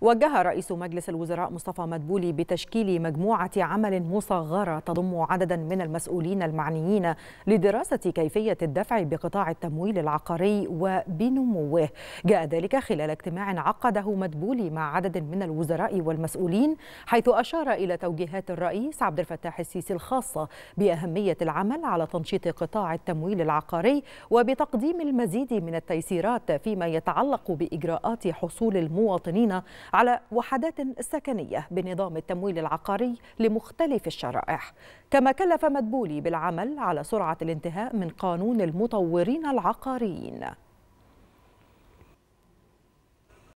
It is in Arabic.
وجه رئيس مجلس الوزراء مصطفى مدبولي بتشكيل مجموعة عمل مصغرة تضم عددا من المسؤولين المعنيين لدراسة كيفية الدفع بقطاع التمويل العقاري وبنموه. جاء ذلك خلال اجتماع عقده مدبولي مع عدد من الوزراء والمسؤولين حيث أشار إلى توجيهات الرئيس عبد الفتاح السيسي الخاصة بأهمية العمل على تنشيط قطاع التمويل العقاري وبتقديم المزيد من التيسيرات فيما يتعلق بإجراءات حصول المواطنين على وحدات سكنية بنظام التمويل العقاري لمختلف الشرائح. كما كلف مدبولي بالعمل على سرعة الانتهاء من قانون المطورين العقاريين.